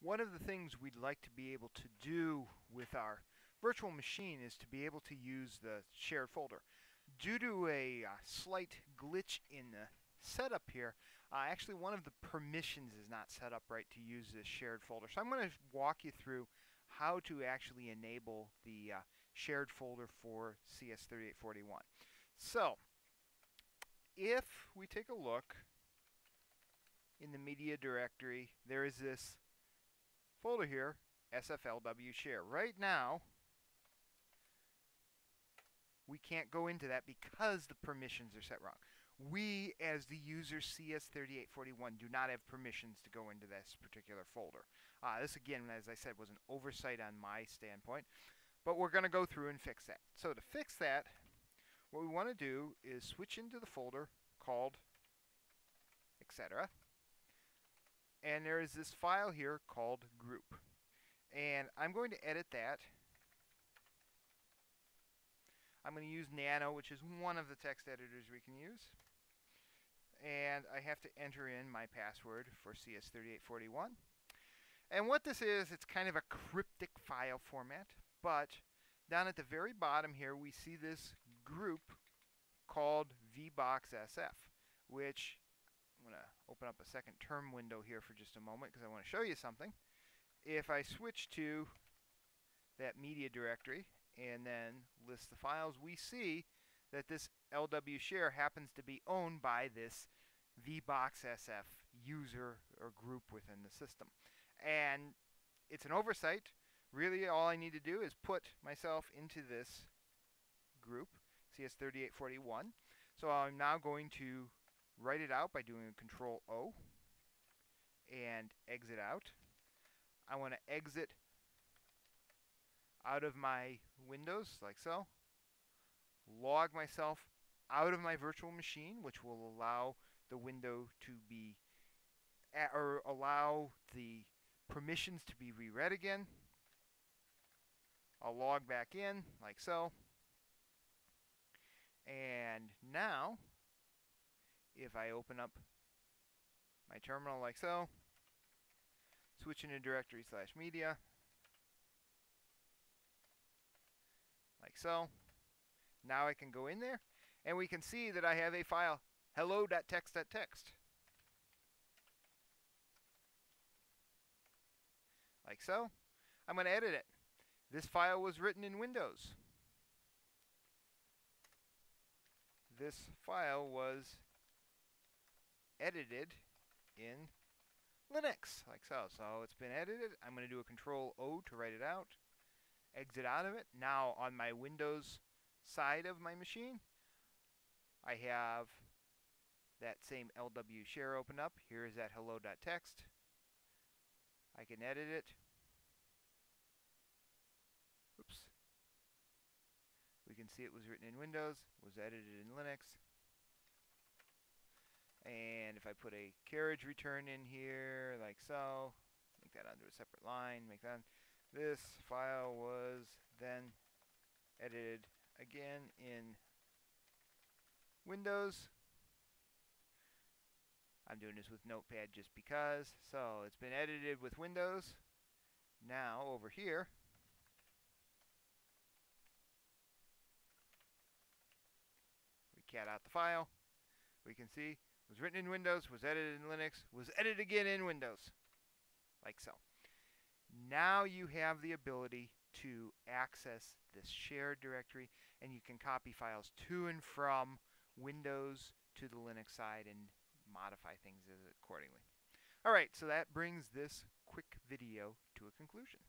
One of the things we'd like to be able to do with our virtual machine is to be able to use the shared folder. Due to a uh, slight glitch in the setup here, uh, actually one of the permissions is not set up right to use this shared folder. So I'm going to walk you through how to actually enable the uh, shared folder for CS3841. So if we take a look in the media directory, there is this folder here, SFLW share. Right now, we can't go into that because the permissions are set wrong. We, as the user CS3841, do not have permissions to go into this particular folder. Uh, this, again, as I said, was an oversight on my standpoint. But we're going to go through and fix that. So to fix that, what we want to do is switch into the folder called etc and there is this file here called group. And I'm going to edit that. I'm going to use Nano, which is one of the text editors we can use. And I have to enter in my password for CS3841. And what this is, it's kind of a cryptic file format, but down at the very bottom here, we see this group called VBoxSF, which I'm going to open up a second term window here for just a moment because I want to show you something. If I switch to that media directory and then list the files, we see that this LW share happens to be owned by this VBoxSF user or group within the system. And it's an oversight. Really all I need to do is put myself into this group, CS3841. So I'm now going to write it out by doing control O and exit out. I want to exit out of my windows like so. Log myself out of my virtual machine, which will allow the window to be, or allow the permissions to be reread again. I'll log back in like so. And now if I open up my terminal like so, switch into directory slash media, like so. Now I can go in there, and we can see that I have a file, hello.txt.txt. Like so. I'm going to edit it. This file was written in Windows. This file was edited in Linux, like so. So it's been edited. I'm going to do a Control O to write it out. Exit out of it. Now on my Windows side of my machine, I have that same LW share open up. Here is that hello.txt. I can edit it. Oops. We can see it was written in Windows, was edited in Linux. And if I put a carriage return in here, like so, make that under a separate line, make that, this file was then edited again in Windows. I'm doing this with Notepad just because. So it's been edited with Windows. Now over here, we cat out the file. We can see was written in Windows, was edited in Linux, was edited again in Windows, like so. Now you have the ability to access this shared directory and you can copy files to and from Windows to the Linux side and modify things accordingly. Alright, so that brings this quick video to a conclusion.